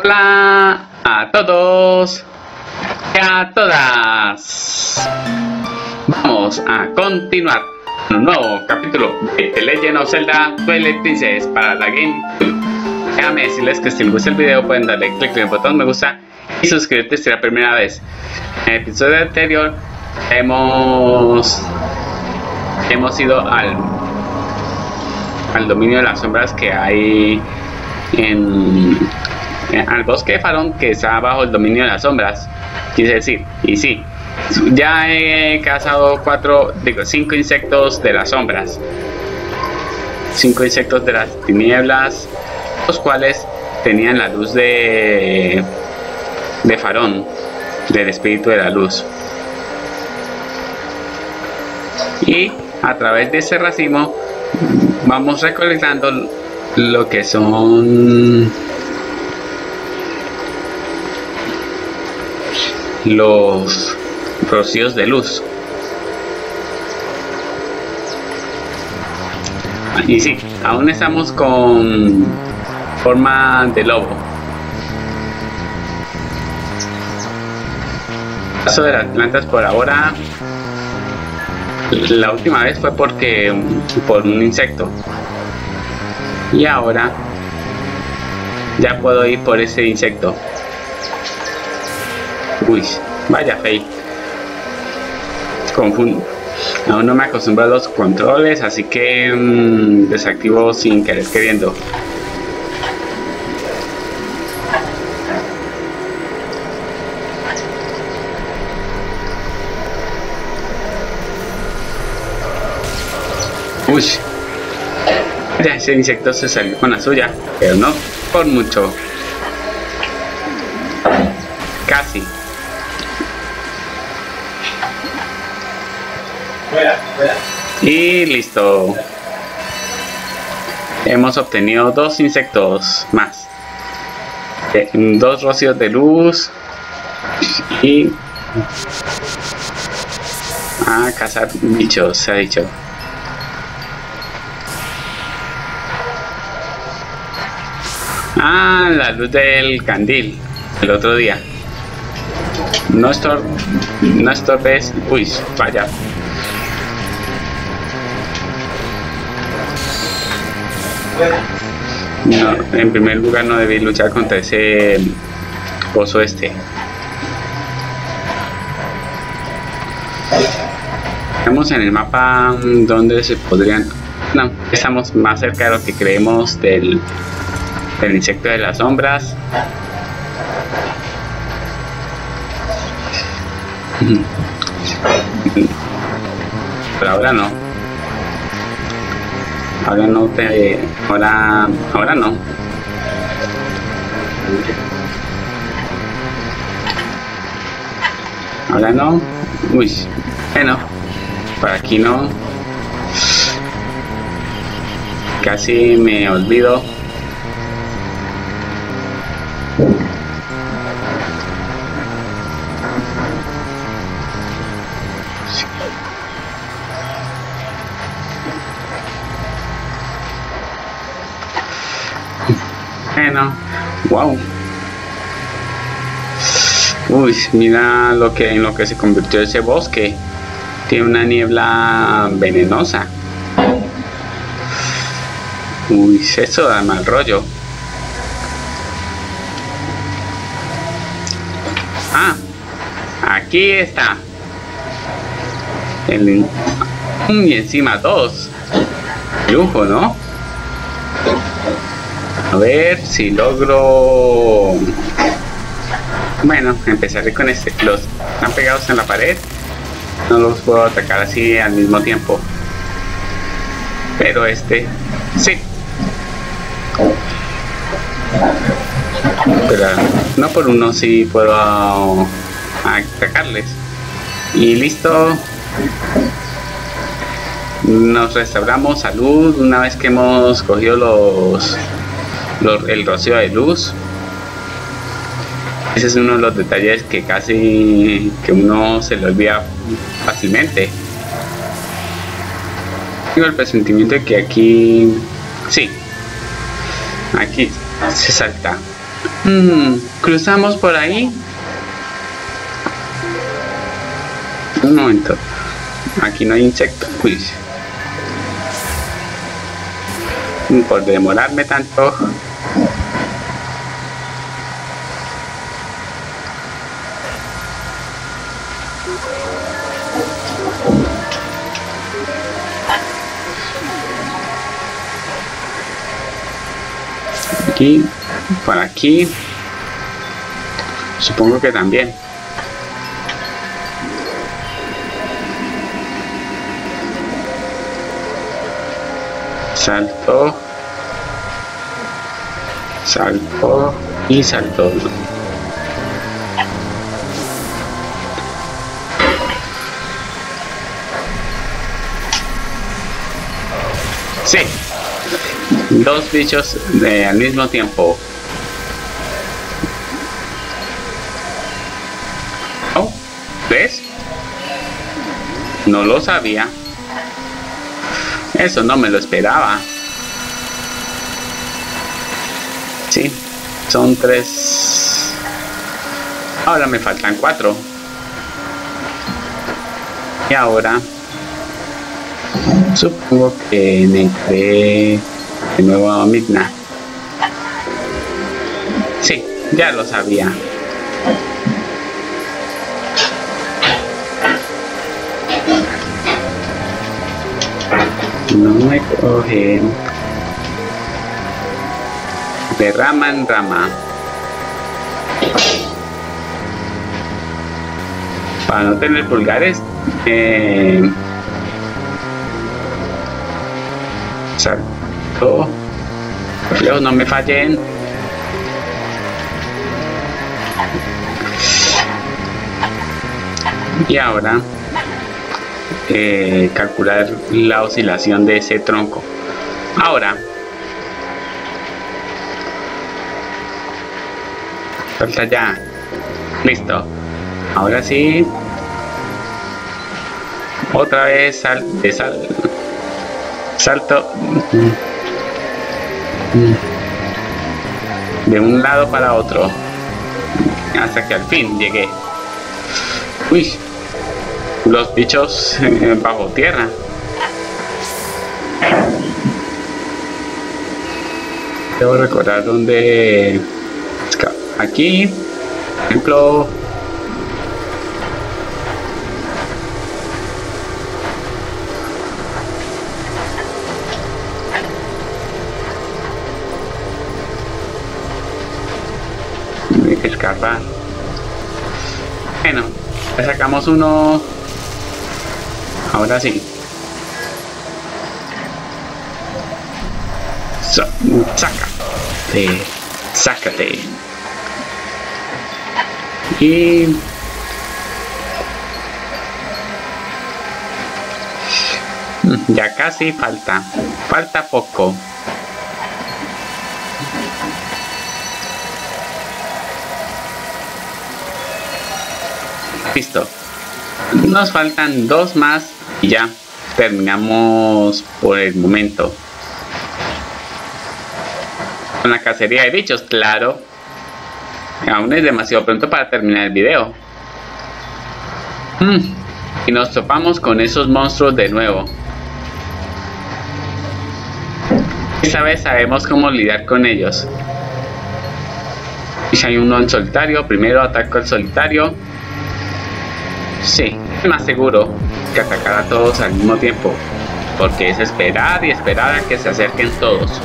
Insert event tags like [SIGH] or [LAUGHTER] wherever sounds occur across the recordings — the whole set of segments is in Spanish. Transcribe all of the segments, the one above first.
Hola a todos y a todas. Vamos a continuar con un nuevo capítulo de The Legend of Zelda Twilight Princess para la Game. Déjame decirles que si les gusta el video pueden darle clic en el botón me gusta y suscribirte si es la primera vez. En el episodio anterior hemos hemos ido al al dominio de las sombras que hay en, al bosque de Farón que está bajo el dominio de las sombras. Quise decir, y sí, ya he cazado cuatro, digo, cinco insectos de las sombras. Cinco insectos de las tinieblas, los cuales tenían la luz de, de Farón, del espíritu de la luz. Y a través de ese racimo vamos recolectando lo que son los rocíos de luz. Y sí, aún estamos con forma de lobo. Caso de las plantas por ahora la última vez fue porque por un insecto. Y ahora ya puedo ir por ese insecto. Uy, vaya fe. Confundo. Aún no me acostumbro a los controles, así que mmm, desactivo sin querer queriendo. Uy, ya ese insecto se salió con la suya, pero no por mucho. Casi. Y listo. Hemos obtenido dos insectos más. Eh, Dos rocíos de luz. Y... A cazar bichos, se ha dicho. Ah, la luz del candil. El otro día. No estor... No estorbes... Uy, vaya. No, en primer lugar no debí luchar contra ese pozo este. Estamos en el mapa donde se podrían... No, estamos más cerca de lo que creemos del, del insecto de las sombras. Pero ahora no. Ahora no te... Ahora... Ahora no. Ahora no. Uy. Bueno. Por aquí no. Casi me olvido. Wow. Uy, mira lo que en lo que se convirtió ese bosque. Tiene una niebla venenosa. Uy, eso da mal rollo. Ah, aquí está. El, y encima dos. Lujo, ¿no? A ver si logro... Bueno, empezaré con este. Los están pegados en la pared. No los puedo atacar así al mismo tiempo. Pero este... Sí. Pero no por uno sí puedo atacarles. Y listo. Nos restauramos salud una vez que hemos cogido los lo- el rocío de luz. Ese es uno de los detalles que casi que uno se le olvida fácilmente. Tengo el presentimiento de que aquí, sí, aquí se salta. Mm, cruzamos por ahí. Un momento. Aquí no hay insectos. Uy. Por demorarme tanto. Aquí, por aquí. Supongo que también. Salto. Salto y salto. Sí. Dos bichos de, al mismo tiempo. Oh, ¿ves? No lo sabía. Eso no me lo esperaba. Sí, son tres. Ahora me faltan cuatro. Y ahora supongo que entré de nuevo a Midna. Sí, ya lo sabía. No me cogen. De rama en rama. Para no tener pulgares, eh, salto. Los no me fallen. Y ahora eh, calcular la oscilación de ese tronco. Ahora, falta ya. Listo. Ahora sí. Otra vez sal, de sal, salto de un lado para otro hasta que al fin llegué. Uy, los bichos bajo tierra. Debo recordar dónde... Aquí, por ejemplo... Hay que escapar. Bueno, le sacamos uno Ahora sí. So, sácate. Sácate. Y... Ya casi falta. Falta poco. Listo. Nos faltan dos más y ya terminamos por el momento. Con la cacería de bichos, claro. Aún es demasiado pronto para terminar el video. Hmm. Y nos topamos con esos monstruos de nuevo. Esta vez sabemos cómo lidiar con ellos. Y si hay uno en solitario, primero ataco al solitario. Sí, más seguro que atacar a todos al mismo tiempo, porque es esperar y esperar a que se acerquen todos.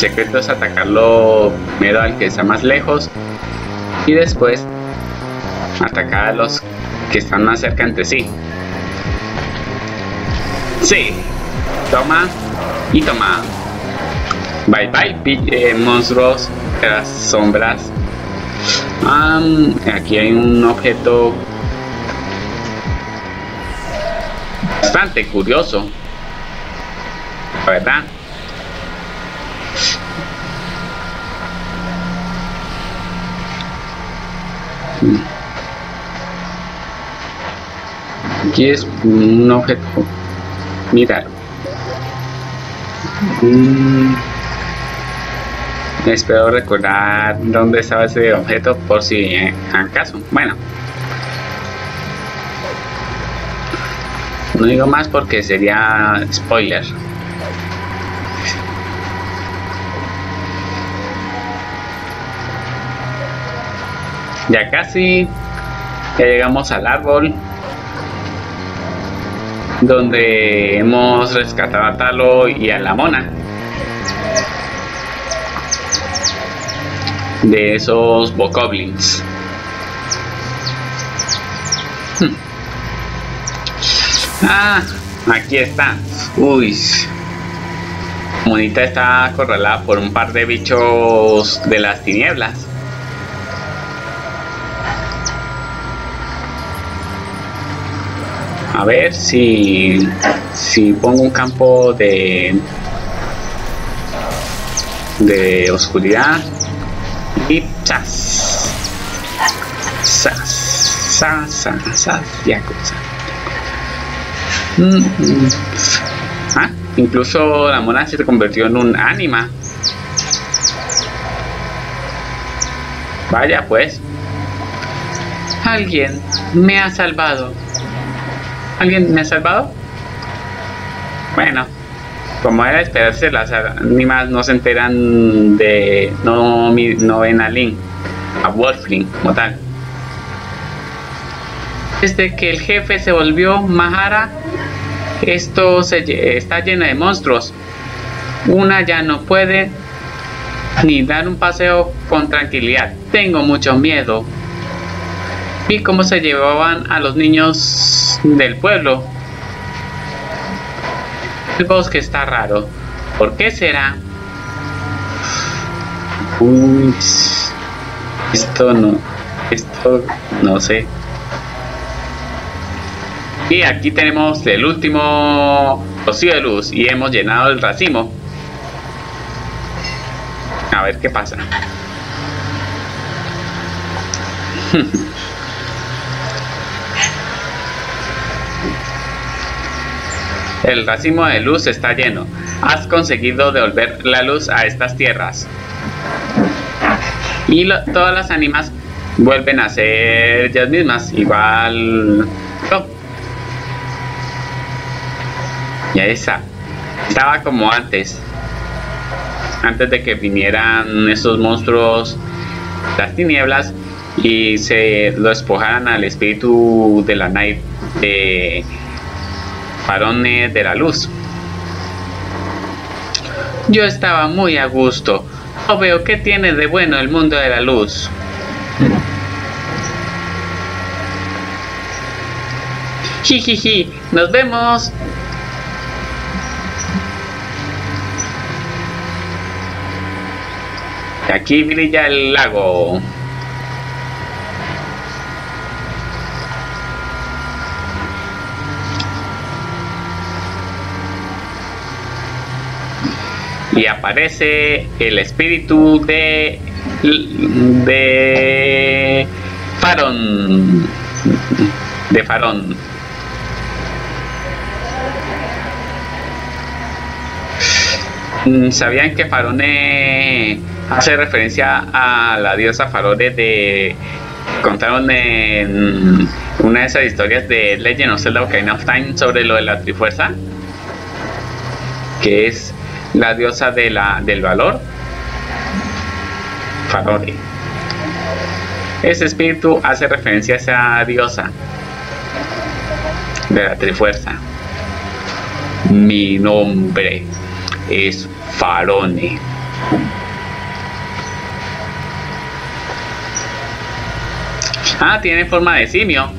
El secreto es atacarlo primero al que está más lejos y después atacar a los que están más cerca entre sí. Sí, toma y toma. Bye bye, eh, monstruos las sombras. aquí hay un objeto bastante curioso. La verdad. Aquí es un objeto. Mirar. Mm. Espero recordar dónde estaba ese objeto por si eh, acaso. Bueno. No digo más porque sería spoiler. Ya casi. Llegamos al árbol. Donde hemos rescatado a Talo y a la mona. De esos bokoblins. Hmm. Ah, aquí está. Uy. Monita está acorralada por un par de bichos de las tinieblas. A ver si, si pongo un campo de, de oscuridad y. ¡zas! ¡zas! ¡zas! ¡zas! Ya cosa. Mm, mm. Ah, incluso la mona se convirtió en un ánima. Vaya pues. Alguien me ha salvado. ¿Alguien me ha salvado? Bueno, como era esperarse, las ánimas no se enteran de. No, no ven a Link, a Wolfling, como tal. Desde que el jefe se volvió Mahara, esto se, está lleno de monstruos. Una ya no puede ni dar un paseo con tranquilidad. Tengo mucho miedo. Vi cómo se llevaban a los niños del pueblo. El bosque está raro. ¿Por qué será? Uy, esto no, esto no sé. Y aquí tenemos el último rocío de luz y hemos llenado el racimo. A ver qué pasa. [LAUGHS] El racimo de luz está lleno. Has conseguido devolver la luz a estas tierras. Y todas las ánimas vuelven a ser ellas mismas, igual... Oh. Ya esa. Estaba como antes. Antes de que vinieran esos monstruos, las tinieblas, y se lo despojaran al espíritu de la Night farones de la luz. Yo estaba muy a gusto. No veo qué tiene de bueno el mundo de la luz. Jijiji, nos vemos. Aquí brilla el lago. Y aparece el espíritu de de Farón de Farón ¿Sabían que Farone hace referencia a la diosa Farone de contaron en una de esas historias de Legend of Zelda Ocarina of Time sobre lo de la Trifuerza? Que es la diosa del valor, Farode. Ese espíritu hace referencia a esa diosa de la Trifuerza. Mi nombre es Farone. Ah, tiene forma de simio.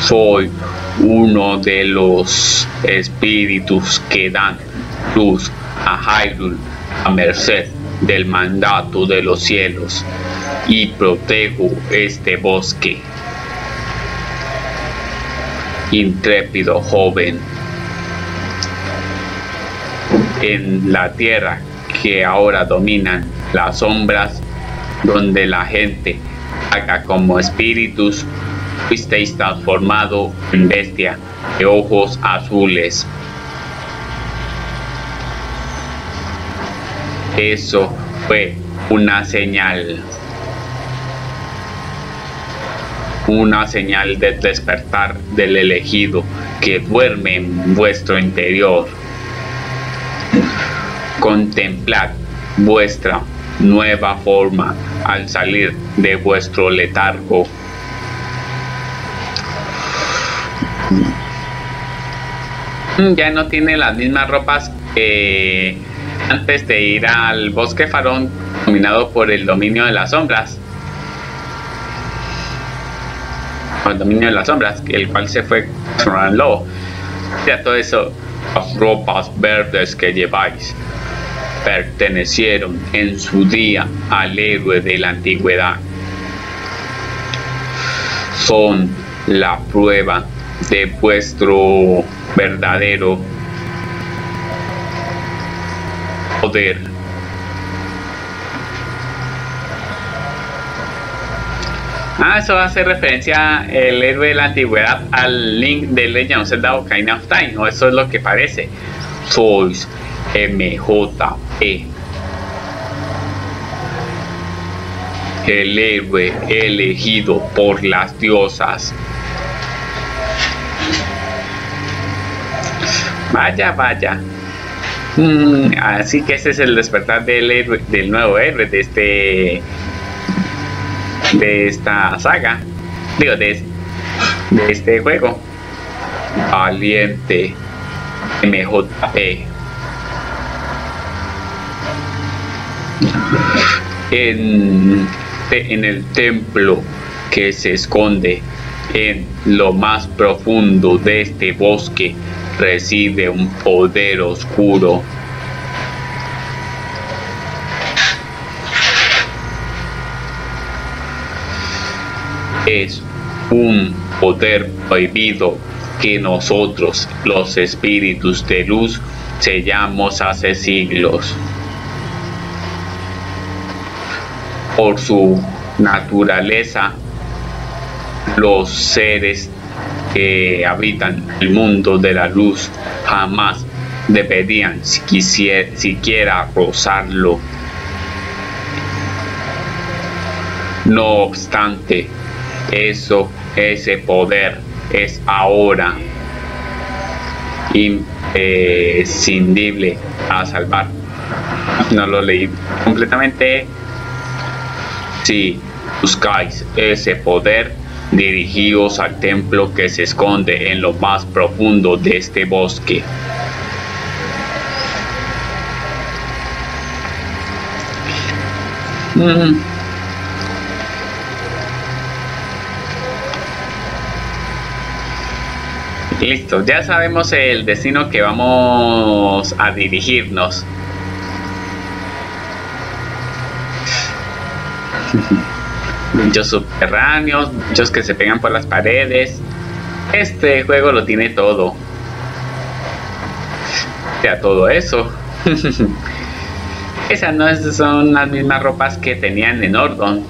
Soy uno de los espíritus que dan a Hyrule a merced del mandato de los cielos y protejo este bosque. Intrépido joven, en la tierra que ahora dominan las sombras, donde la gente haga como espíritus, fuisteis transformado en bestia de ojos azules. Eso fue una señal. Una señal de despertar del elegido que duerme en vuestro interior. Contemplad vuestra nueva forma al salir de vuestro letargo. Ya no tiene las mismas ropas que antes de ir al bosque farón dominado por el dominio de las sombras. el dominio de las sombras, el cual se fue en lobo. Ya todo eso, las ropas verdes que lleváis pertenecieron en su día al héroe de la antigüedad. Son la prueba de vuestro verdadero Ah, eso hace referencia el héroe de la antigüedad al link de Legend of Zelda Ocarina of Time, o eso es lo que parece. Sois MJE. El héroe elegido por las diosas. Vaya, vaya. Mm, así que ese es el despertar del héroe, del nuevo héroe de este de esta saga. Digo, de, de este juego. Valiente MJP. En, en el templo que se esconde en lo más profundo de este bosque reside un poder oscuro. Es un poder prohibido que nosotros, los espíritus de luz, sellamos hace siglos. Por su naturaleza, los seres que habitan el mundo de la luz jamás deberían siquiera rozarlo. No obstante, eso, ese poder es ahora imprescindible a salvar. No lo leí completamente. Si buscáis ese poder, dirigíos al templo que se esconde en lo más profundo de este bosque. Mm. Listo, ya sabemos el destino que vamos a dirigirnos. [LAUGHS] Muchos subterráneos, muchos que se pegan por las paredes. Este juego lo tiene todo. sea, todo eso. [LAUGHS] Esas no son las mismas ropas que tenían en Ordon.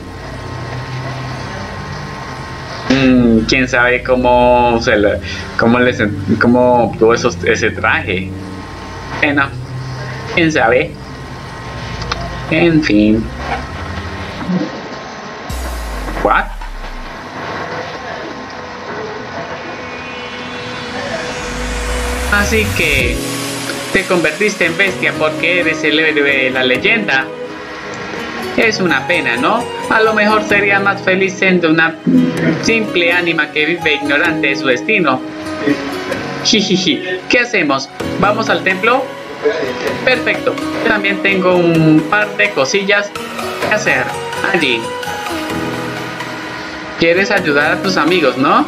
Mm, quién sabe cómo se le, cómo les cómo obtuvo esos, ese traje. Bueno, quién sabe. En fin. Así que te convertiste en bestia porque eres el héroe de la leyenda. Es una pena, ¿no? A lo mejor sería más feliz siendo una simple ánima que vive ignorante de su destino. Jijiji, ¿qué hacemos? ¿Vamos al templo? Perfecto, también tengo un par de cosillas que hacer allí. Quieres ayudar a tus amigos, ¿no?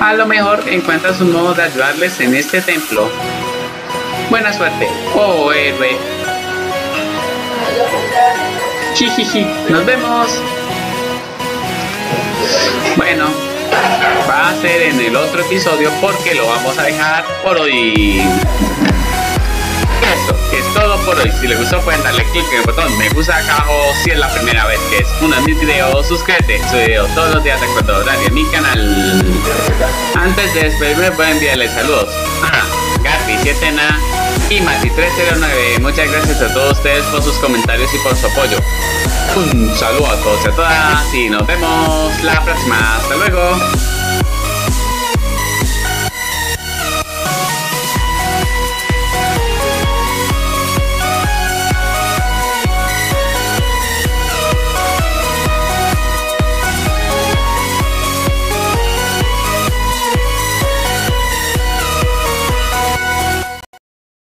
A lo mejor encuentras un modo de ayudarles en este templo. Buena suerte, oh héroe. Jijiji, nos vemos. Bueno, va a ser en el otro episodio porque lo vamos a dejar por hoy. Todo por hoy. Si les gustó pueden darle clic en el botón me gusta acá abajo. Si es la primera vez que es uno de mis videos, suscríbete. Subo todos los días de acuerdo horario en mi canal. Antes de despedirme a enviarles saludos a Gatti7na y Mati309. Muchas gracias a todos ustedes por sus comentarios y por su apoyo. Un saludo a todos y a todas y nos vemos la próxima. Hasta luego.